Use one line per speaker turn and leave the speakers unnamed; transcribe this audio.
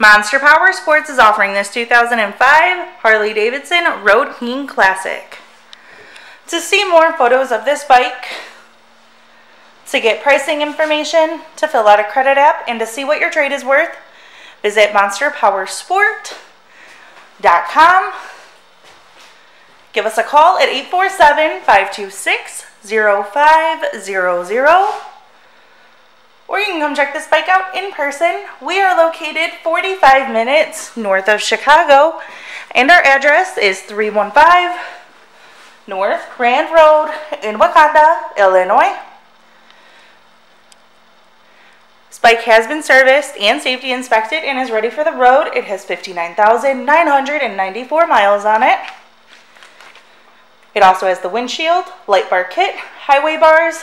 Monster Power Sports is offering this 2005 Harley Davidson Road King Classic. To see more photos of this bike, to get pricing information, to fill out a credit app, and to see what your trade is worth, visit monsterpowersport.com. Give us a call at 847 526 0500 or you can come check this bike out in person. We are located 45 minutes north of Chicago, and our address is 315 North Rand Road in Wauconda, Illinois. This bike has been serviced and safety inspected and is ready for the road. It has 59,994 miles on it. It also has the windshield, light bar kit, highway bars,